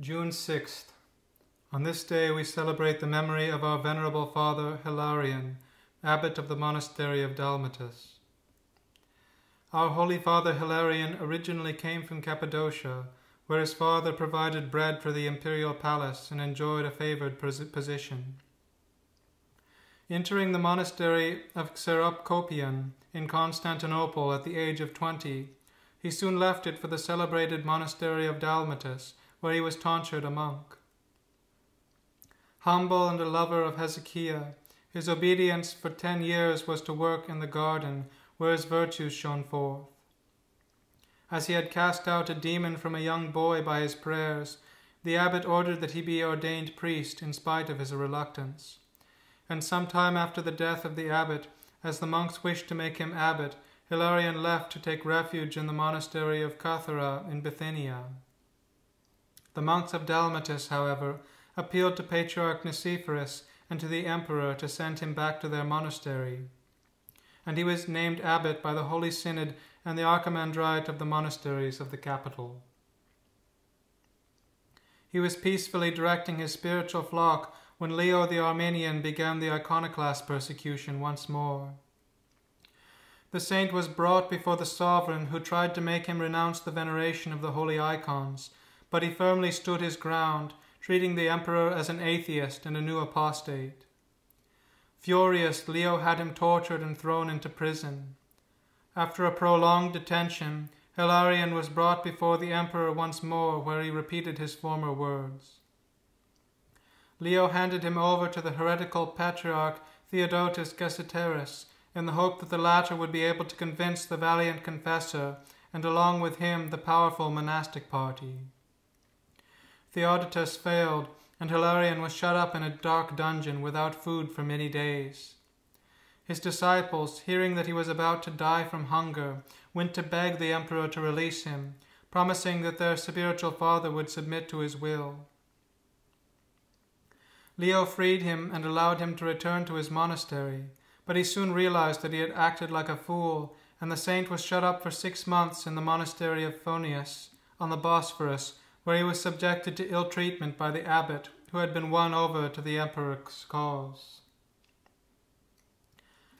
June 6th. On this day we celebrate the memory of our venerable father Hilarion, abbot of the monastery of Dalmatus. Our holy father Hilarion originally came from Cappadocia, where his father provided bread for the imperial palace and enjoyed a favored position. Entering the monastery of Xeropcopion in Constantinople at the age of twenty, he soon left it for the celebrated monastery of Dalmatus, where he was tonsured a monk. Humble and a lover of hesychia, his obedience for ten years was to work in the garden where his virtues shone forth. As he had cast out a demon from a young boy by his prayers, the abbot ordered that he be ordained priest in spite of his reluctance. And some time after the death of the abbot, as the monks wished to make him abbot, Hilarion left to take refuge in the monastery of Kathara in Bithynia. The monks of Dalmatus, however, appealed to Patriarch Nicephorus and to the emperor to send him back to their monastery. And he was named abbot by the Holy Synod and the archimandrite of the monasteries of the capital. He was peacefully directing his spiritual flock when Leo the Armenian began the iconoclast persecution once more. The saint was brought before the sovereign who tried to make him renounce the veneration of the holy icons but he firmly stood his ground, treating the emperor as an atheist and a new apostate. Furious, Leo had him tortured and thrown into prison. After a prolonged detention, Hilarion was brought before the emperor once more, where he repeated his former words. Leo handed him over to the heretical patriarch Theodotus Cassiteras in the hope that the latter would be able to convince the valiant confessor and along with him the powerful monastic party. Theodotus failed, and Hilarion was shut up in a dark dungeon without food for many days. His disciples, hearing that he was about to die from hunger, went to beg the emperor to release him, promising that their spiritual father would submit to his will. Leo freed him and allowed him to return to his monastery, but he soon realized that he had acted like a fool, and the saint was shut up for six months in the monastery of Phoneus on the Bosphorus where he was subjected to ill treatment by the abbot who had been won over to the emperor's cause.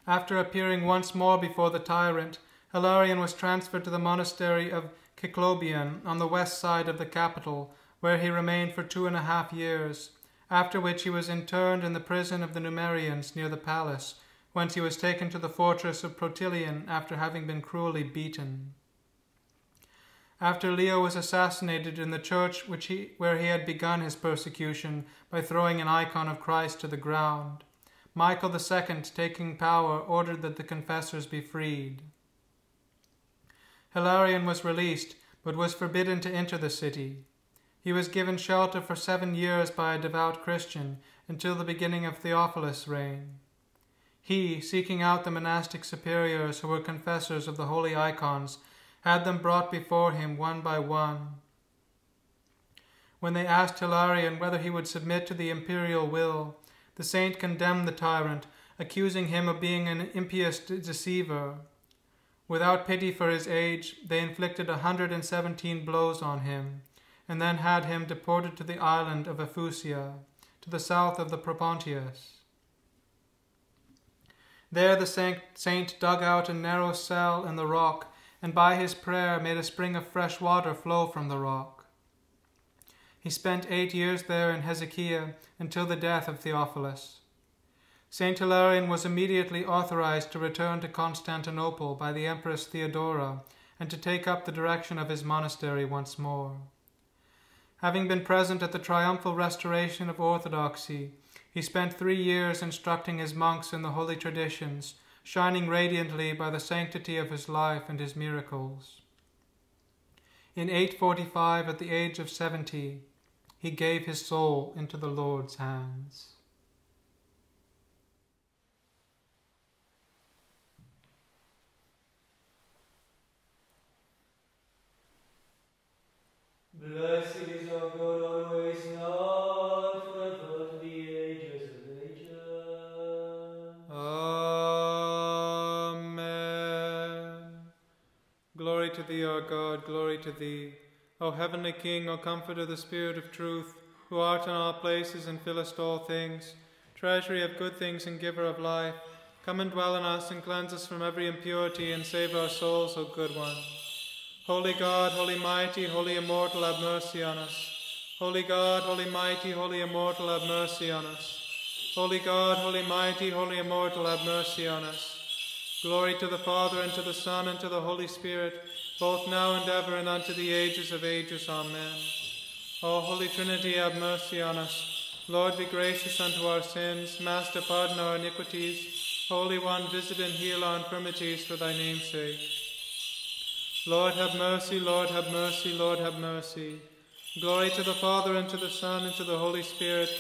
After appearing once more before the tyrant, Hilarion was transferred to the monastery of Cyclobion on the west side of the capital, where he remained for two and a half years, after which he was interned in the prison of the Numerians near the palace, whence he was taken to the fortress of Protilion after having been cruelly beaten after Leo was assassinated in the church which he, where he had begun his persecution by throwing an icon of Christ to the ground. Michael II, taking power, ordered that the confessors be freed. Hilarion was released, but was forbidden to enter the city. He was given shelter for seven years by a devout Christian until the beginning of Theophilus' reign. He, seeking out the monastic superiors who were confessors of the holy icons, had them brought before him one by one. When they asked Hilarion whether he would submit to the imperial will, the saint condemned the tyrant, accusing him of being an impious deceiver. Without pity for his age, they inflicted a hundred and seventeen blows on him, and then had him deported to the island of Aphusia, to the south of the Propontis. There the saint dug out a narrow cell in the rock and by his prayer made a spring of fresh water flow from the rock. He spent eight years there in hesychia until the death of Theophilus. Saint Hilarion was immediately authorized to return to Constantinople by the Empress Theodora and to take up the direction of his monastery once more. Having been present at the triumphal restoration of orthodoxy, he spent three years instructing his monks in the holy traditions shining radiantly by the sanctity of his life and his miracles. In 845, at the age of 70, he gave his soul into the Lord's hands. To thee, our God, glory to thee. O heavenly King, O Comforter, the Spirit of truth, who art in all places and fillest all things, treasury of good things and giver of life, come and dwell in us and cleanse us from every impurity and save our souls, O good one. Holy God, holy mighty, holy immortal, have mercy on us. Holy God, holy mighty, holy immortal, have mercy on us. Holy God, holy mighty, holy immortal, have mercy on us. Glory to the Father, and to the Son, and to the Holy Spirit, both now and ever, and unto the ages of ages. Amen. O Holy Trinity, have mercy on us. Lord, be gracious unto our sins. Master, pardon our iniquities. Holy One, visit and heal our infirmities for thy name's sake. Lord, have mercy, Lord, have mercy, Lord, have mercy. Glory to the Father, and to the Son, and to the Holy Spirit,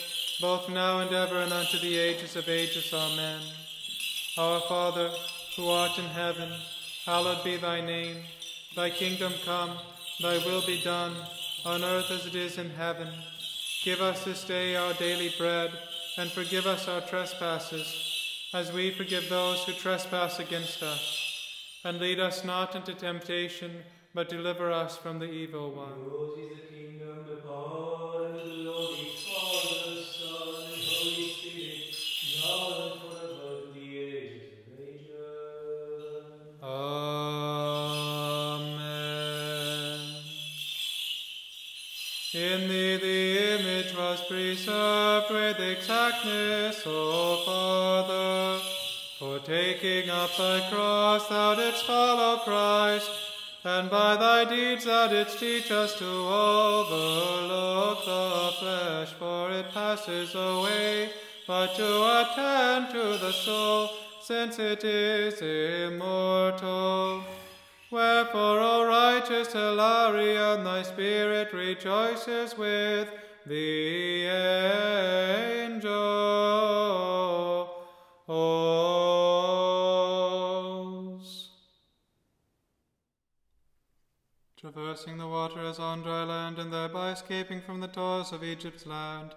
both now and ever, and unto the ages of ages. Amen. Our Father, who art in heaven, hallowed be thy name. Thy kingdom come, thy will be done, on earth as it is in heaven. Give us this day our daily bread, and forgive us our trespasses, as we forgive those who trespass against us. And lead us not into temptation, but deliver us from the evil one. Preserved with exactness, O Father. For taking up thy cross thou didst follow Christ, and by thy deeds thou didst teach us to overlook the flesh, for it passes away, but to attend to the soul, since it is immortal. Wherefore, O righteous Hilarion, thy spirit rejoices with the angels. Traversing the waters on dry land, and thereby escaping from the toils of Egypt's land,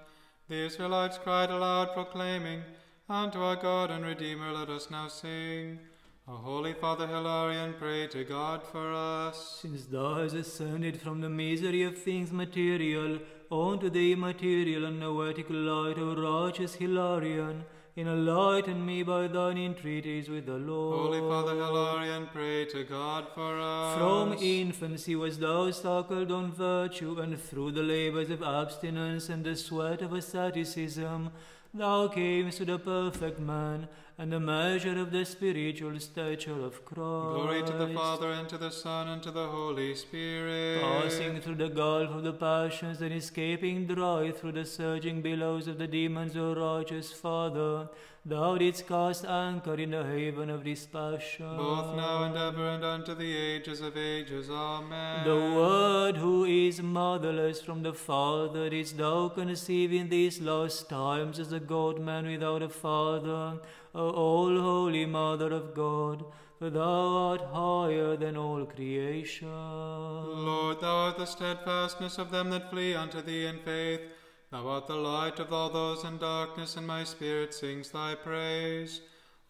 the Israelites cried aloud, proclaiming, Unto our God and Redeemer let us now sing. O Holy Father Hilarion, pray to God for us. Since thou hast ascended from the misery of things material unto the immaterial and noetical light, O righteous Hilarion, enlighten me by thine entreaties with the Lord. Holy Father Hilarion, pray to God for us. From infancy was thou suckled on virtue, and through the labors of abstinence and the sweat of asceticism, thou camest to the perfect man, and the measure of the spiritual stature of Christ. Glory to the Father, and to the Son, and to the Holy Spirit. Passing through the gulf of the passions and escaping dry through the surging billows of the demons, O righteous Father, thou didst cast anchor in the haven of dispassion. Both now and ever, and unto the ages of ages. Amen. The Word who is motherless from the Father, didst thou conceive in these last times as a God man without a Father, O all holy Mother of God, for thou art higher than all creation. Lord, thou art the steadfastness of them that flee unto thee in faith. Thou art the light of all those in darkness, and my spirit sings thy praise.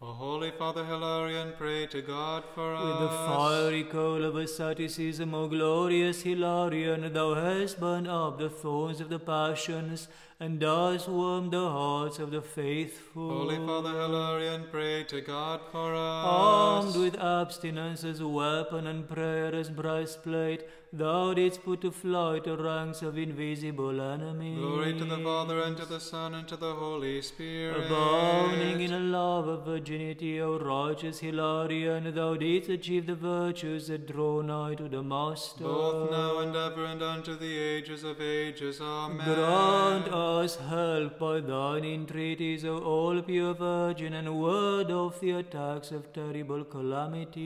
O Holy Father Hilarion, pray to God for us. With the fiery coal of asceticism, O glorious Hilarion, thou hast burned up the thorns of the passions, and dost warm the hearts of the faithful. Holy Father Hilarion, pray to God for us. Armed with abstinence as weapon and prayer as breastplate, thou didst put to flight the ranks of invisible enemies. Glory to the Father, and to the Son, and to the Holy Spirit. Abounding in a love of virginity, O righteous Hilarion, thou didst achieve the virtues that draw nigh to the Master. Both now and ever, and unto the ages of ages. Amen. Grant us help by thine entreaties, O all pure Virgin, and ward off the attacks of terrible calamities.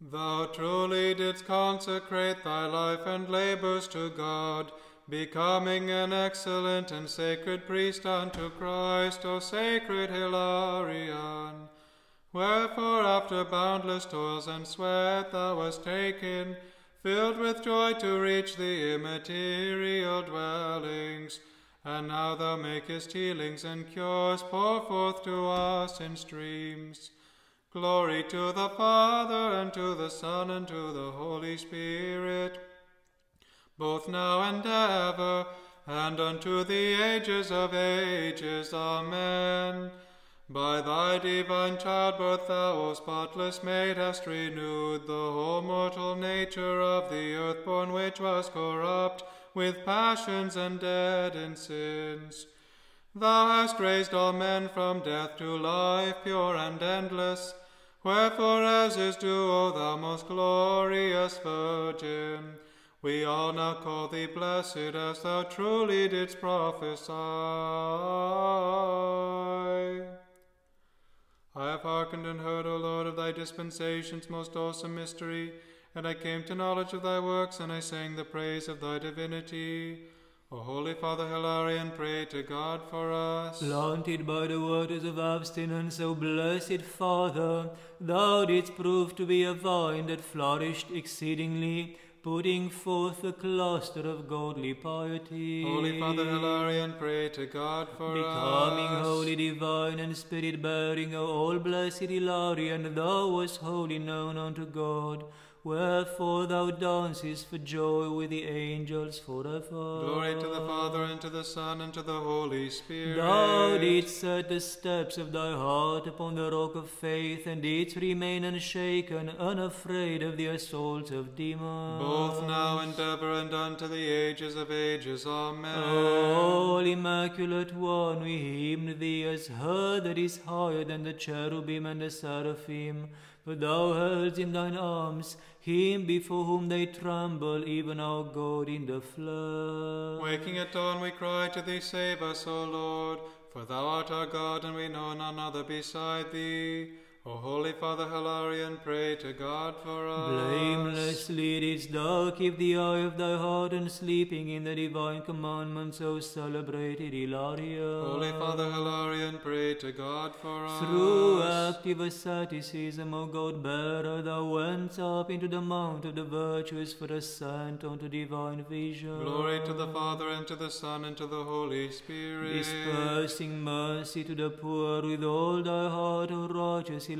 Thou truly didst consecrate thy life and labors to God, becoming an excellent and sacred priest unto Christ, O sacred Hilarion. Wherefore, after boundless toils and sweat, thou wast taken, filled with joy to reach the immaterial dwellings. And now thou makest healings and cures pour forth to us in streams. Glory to the Father, and to the Son, and to the Holy Spirit, both now and ever, and unto the ages of ages. Amen. By thy divine childbirth, thou, O spotless maid, hast renewed the whole mortal nature of the earth-born, which was corrupt with passions and dead in sins. Thou hast raised all men from death to life, pure and endless. Wherefore, as is due, O thou most glorious Virgin, we all now call thee blessed, as thou truly didst prophesy. I have hearkened and heard, O Lord, of thy dispensations, most awesome mystery, and I came to knowledge of thy works, and I sang the praise of thy divinity. O Holy Father Hilarion, pray to God for us. Planted by the waters of abstinence, O blessed Father, thou didst prove to be a vine that flourished exceedingly, putting forth a cluster of godly piety. Holy Father Hilarion, pray to God for Becoming us. holy, divine, and spirit bearing, O all blessed Hilarion, thou wast wholly known unto God. Wherefore thou dancest for joy with the angels forever. Glory to the Father, and to the Son, and to the Holy Spirit. Thou didst set the steps of thy heart upon the rock of faith, and didst remain unshaken, unafraid of the assaults of demons. Both now and ever, and unto the ages of ages. Amen. All Immaculate One, we hymn thee as her that is higher than the cherubim and the seraphim. Thou held in thine arms him before whom they tremble, even our God in the flood. Waking at dawn, we cry to thee, save us, O Lord. For thou art our God, and we know none other beside thee. O Holy Father Hilarion, pray to God for us. Blamelessly didst thou keep the eye of thy heart, and sleeping in the divine commandments, O celebrated Hilarion. Holy Father Hilarion, pray to God for us. Through active asceticism, O God bearer, thou went up into the mount of the virtuous for ascent unto divine vision. Glory to the Father, and to the Son, and to the Holy Spirit. Dispersing mercy to the poor with all thy heart, O righteous Hilarion,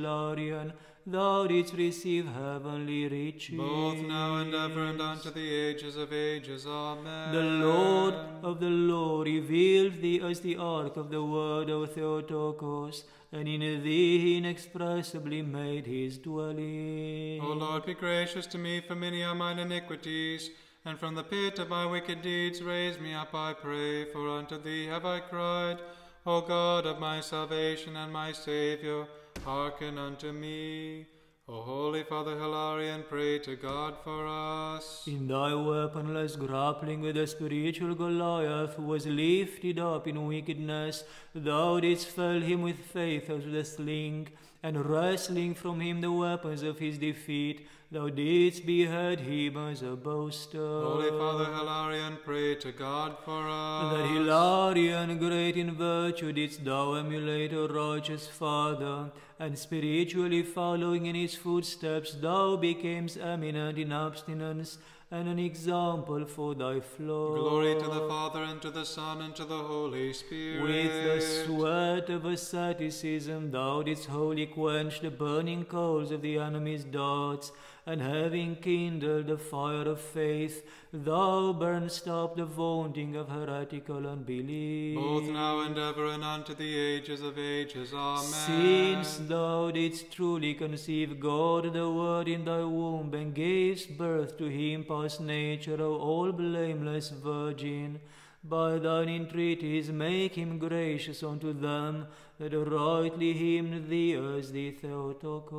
thou didst receive heavenly riches. Both now and ever, and unto the ages of ages. Amen. The Lord of the Lord revealed thee as the ark of the word of Theotokos, and in thee he inexpressibly made his dwelling. O Lord, be gracious to me, for many are mine iniquities, and from the pit of my wicked deeds raise me up, I pray. For unto thee have I cried, O God of my salvation and my Saviour, hearken unto me. O Holy Father Hilarion, pray to God for us. In thy weaponless grappling with the spiritual Goliath, who was lifted up in wickedness, thou didst fell him with faith as with a sling, and wrestling from him the weapons of his defeat, thou didst behead him as a boaster. Holy Father Hilarion, pray to God for us. That Hilarion, great in virtue, didst thou emulate a righteous father, and spiritually following in his footsteps, thou becamest eminent in abstinence, and an example for thy flock. Glory to the Father, and to the Son, and to the Holy Spirit. With the sweat of asceticism, thou didst wholly quench the burning coals of the enemy's darts, and having kindled the fire of faith, thou burnest up the vaunting of heretical unbelief. Both now and ever, and unto the ages of ages. Amen. Since thou didst truly conceive God the Word in thy womb, and gavest birth to him past nature, O all blameless Virgin, by thine entreaties make him gracious unto them that rightly hymn thee as the Theotokos.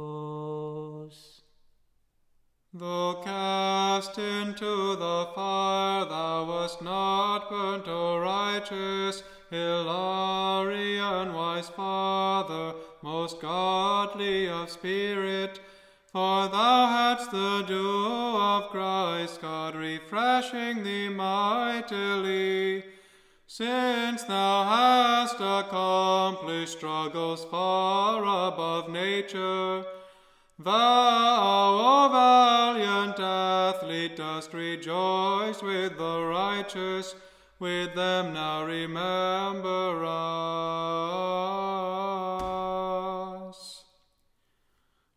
Though cast into the fire, thou wast not burnt, O righteous Hilarion, wise Father, most godly of spirit. For thou hadst the dew of Christ, God refreshing thee mightily. Since thou hast accomplished struggles far above nature, Thou, O valiant athlete, dost rejoice with the righteous, with them now remember us.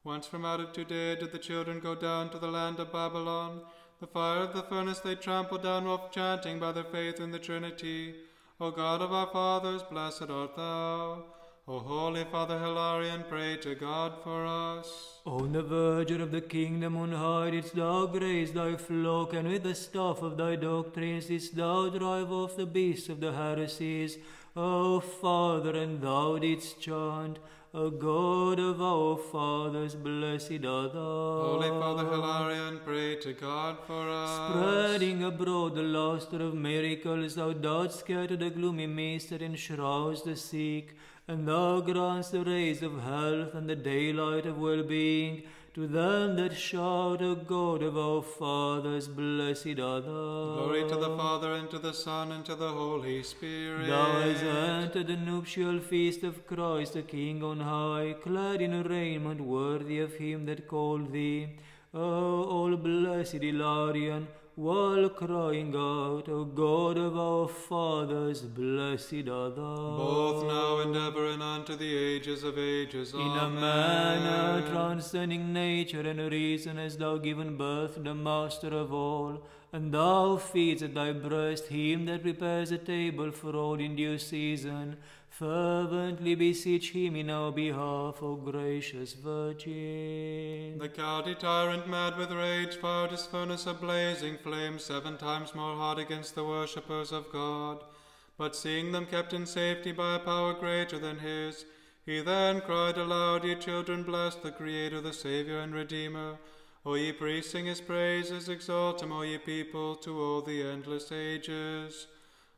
Once from out of Judea did the children go down to the land of Babylon. The fire of the furnace they trampled down while chanting by their faith in the Trinity. O God of our fathers, blessed art thou. O Holy Father Hilarion, pray to God for us. On the verge of the kingdom on high didst thou graze thy flock, and with the staff of thy doctrines didst thou drive off the beasts of the heresies. O Father, and thou didst chant, O God of our fathers, blessed are thou. Holy Father Hilarion, pray to God for us. Spreading abroad the luster of miracles, thou dost scatter the gloomy mist that enshrouds the sick, and thou grants the rays of health and the daylight of well-being to them that shout, O God of our fathers, blessed art thou. Glory to the Father, and to the Son, and to the Holy Spirit. Thou hast entered the nuptial feast of Christ the King on high, clad in a raiment worthy of him that called thee. O all blessed Hilarion, while crying out, O God of our fathers, blessed art thou. Both now and ever, and unto the ages of ages. In a manner transcending nature and reason hast thou given birth to the Master of all, and thou feedst at thy breast him that prepares a table for all in due season. Fervently beseech him in our behalf, O gracious Virgin. The cowardly tyrant, mad with rage, fired his furnace a blazing flame seven times more hot against the worshippers of God. But seeing them kept in safety by a power greater than his, he then cried aloud, Ye children, bless the Creator, the Saviour and Redeemer. O ye priests, sing his praises, exalt him, O ye people, to all the endless ages.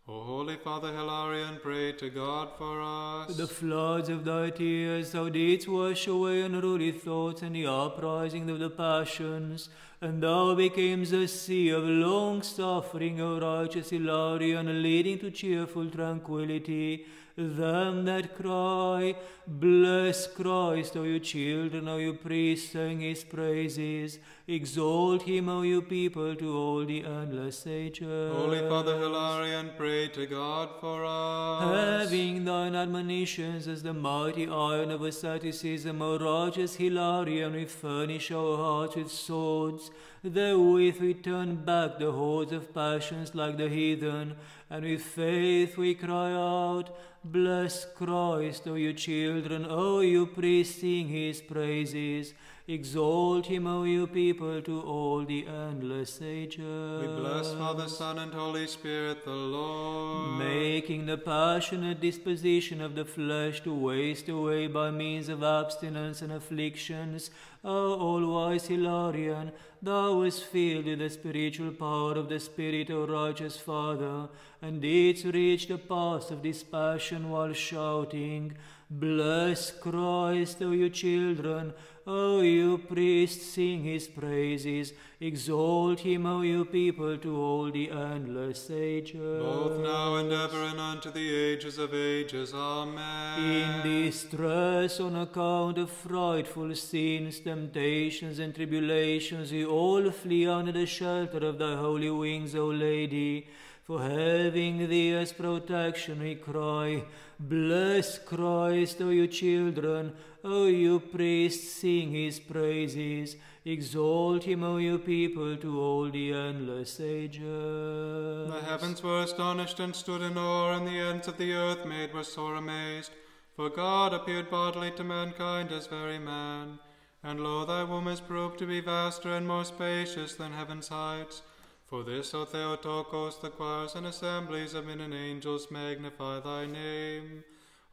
O Holy Father Hilarion, pray to God for us. The floods of thy tears thou didst wash away unruly thoughts and the uprising of the passions, and thou becamest a sea of long suffering, O righteous Hilarion, leading to cheerful tranquility. Them that cry, Bless Christ, O you children, O you priests, sing his praises. Exalt him, O you people, to all the endless ages. Holy Father Hilarion, pray to God for us. Having thine admonitions as the mighty iron of asceticism, O righteous Hilarion, we furnish our hearts with swords, therewith we turn back the hordes of passions like the heathen, and with faith we cry out, Bless Christ, O you children, O you priests, sing his praises. Exalt him, O you people, to all the endless ages. We bless Father, Son, and Holy Spirit, the Lord. making the passionate disposition of the flesh to waste away by means of abstinence and afflictions. O all-wise Hilarion, thou wast filled with the spiritual power of the Spirit, O righteous Father, and didst reach the pass of this passion while shouting, Bless Christ, O you children, O you priests, sing his praises, exalt him, O you people, to all the endless ages. Both now and ever, and unto the ages of ages. Amen. In distress on account of frightful sins, temptations, and tribulations, we all flee under the shelter of thy holy wings, O Lady. For having thee as protection, we cry, Bless Christ, O you children, O you priests, sing his praises. Exalt him, O you people, to all the endless ages. The heavens were astonished and stood in awe, and the ends of the earth made were sore amazed. For God appeared bodily to mankind as very man. And lo, thy womb is proved to be vaster and more spacious than heaven's heights. For this, O Theotokos, the choirs and assemblies of men and angels magnify thy name.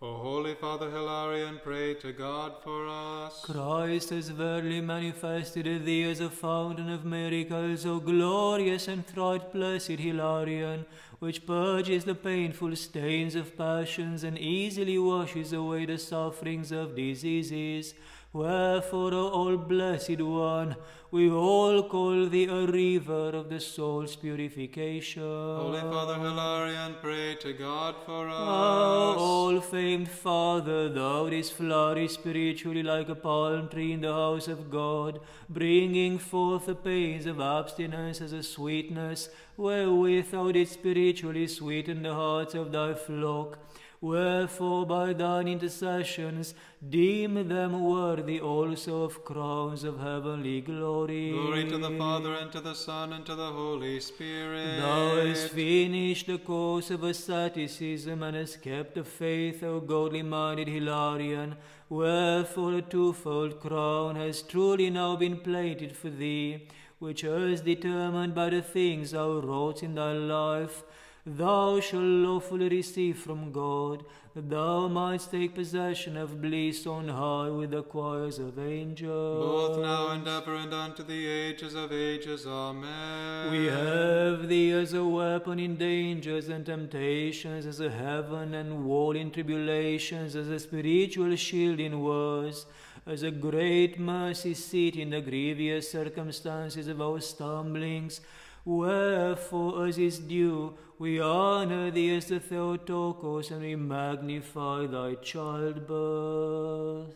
O Holy Father Hilarion, pray to God for us. Christ has verily manifested thee as a fountain of miracles, O glorious and thrice blessed Hilarion, which purges the painful stains of passions and easily washes away the sufferings of diseases. Wherefore, O all blessed one, we all call thee a river of the soul's purification. Holy Father Hilarion, pray to God for ah, us. Our all famed Father, thou didst flourish spiritually like a palm tree in the house of God, bringing forth the pains of abstinence as a sweetness, wherewith thou didst spiritually sweeten the hearts of thy flock. Wherefore, by thine intercessions, deem them worthy also of crowns of heavenly glory. Glory to the Father, and to the Son, and to the Holy Spirit. Thou hast finished the course of asceticism and hast kept the faith, O godly minded Hilarion. Wherefore a twofold crown has truly now been plated for thee, which was determined by the things thou wrought in thy life thou shalt lawfully receive from God, that thou mightst take possession of bliss on high with the choirs of angels. Both now and ever and unto the ages of ages. Amen. We have thee as a weapon in dangers and temptations, as a heaven and wall in tribulations, as a spiritual shield in wars, as a great mercy seat in the grievous circumstances of our stumblings. Wherefore, as is due, we honor thee as the Theotokos, and we magnify thy childbirth.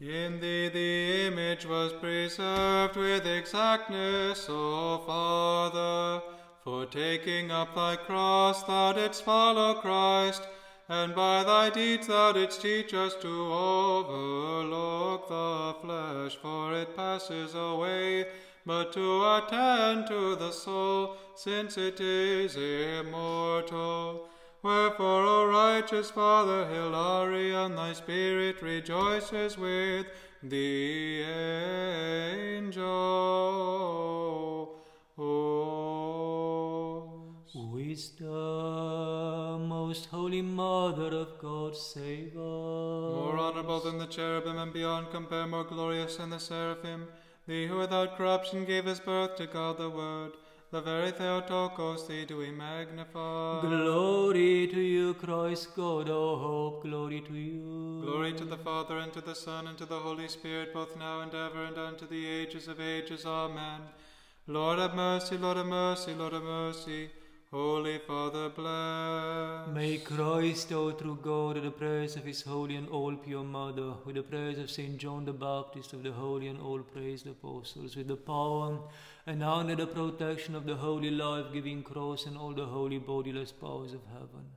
In thee the image was preserved with exactness, O Father. For taking up thy cross, thou didst follow Christ, and by thy deeds thou didst teach us to overlook the flesh, for it passes away but to attend to the soul, since it is immortal. Wherefore, O righteous Father Hilarion, thy spirit rejoices with the angel. Wisdom, most holy Mother of God, save us. More honorable than the cherubim and beyond compare, more glorious than the seraphim. Thee who without corruption gavest birth to God the Word, the very Theotokos, thee do we magnify. Glory to you, Christ God, our hope, glory to you. Glory to the Father, and to the Son, and to the Holy Spirit, both now and ever, and unto the ages of ages. Amen. Lord have mercy, Lord have mercy, Lord have mercy. Holy Father, bless. May Christ, O true God, with the prayers of his holy and all pure mother, with the prayers of Saint John the Baptist, of the holy and all praised apostles, with the power and under the protection of the holy life-giving cross and all the holy bodiless powers of heaven.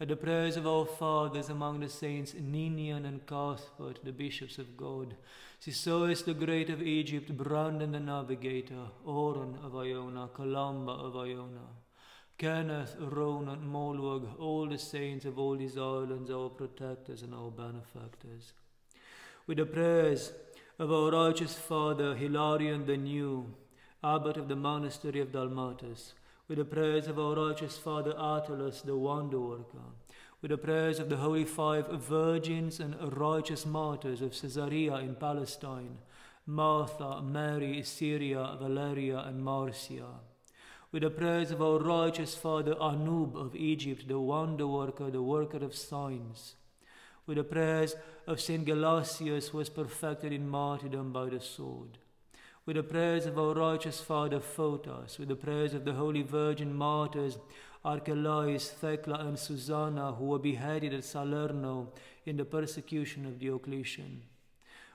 At the prayers of our fathers among the saints Ninian and Cuthbert, the bishops of God, Sisoes the great of Egypt, Brendan the navigator, Oran of Iona, Columba of Iona, Kenneth, Ronan, Moluag, all the saints of all these islands, our protectors and our benefactors. With the prayers of our righteous father Hilarion the New, abbot of the monastery of Dalmatus, with the prayers of our righteous father Attalus the wonder worker, with the prayers of the holy five virgins and righteous martyrs of Caesarea in Palestine, Martha, Mary, Syria, Valeria, and Marcia with the prayers of our righteous father Anub of Egypt, the wonder worker, the worker of signs, with the prayers of Saint Gelasius, who was perfected in martyrdom by the sword, with the prayers of our righteous father Photas, with the prayers of the holy virgin martyrs Archelais, Thecla, and Susanna, who were beheaded at Salerno in the persecution of Diocletian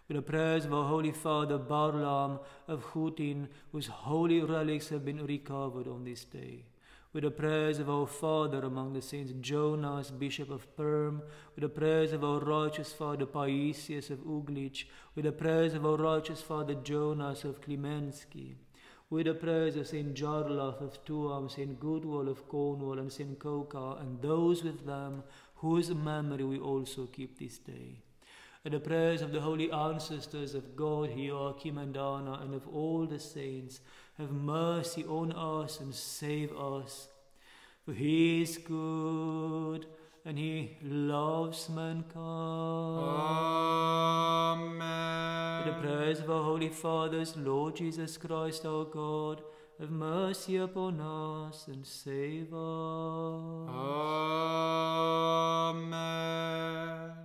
with the prayers of our Holy Father Barlaam of Khutyn, whose holy relics have been recovered on this day. With the prayers of our Father among the saints Jonas, Bishop of Perm, with the prayers of our righteous Father Paisius of Uglich, with the prayers of our righteous Father Jonas of Klimetsky, with the prayers of Saint Jarlath of Tuam, Saint Gudwal of Cornwall, and Saint Coca, and those with them whose memory we also keep this day and the prayers of the holy ancestors of God, Joachim and Anna, and of all the saints, have mercy on us and save us. For he is good, and he loves mankind. Amen. For the prayers of our holy fathers, Lord Jesus Christ our God, have mercy upon us and save us. Amen.